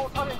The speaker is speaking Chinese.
我差点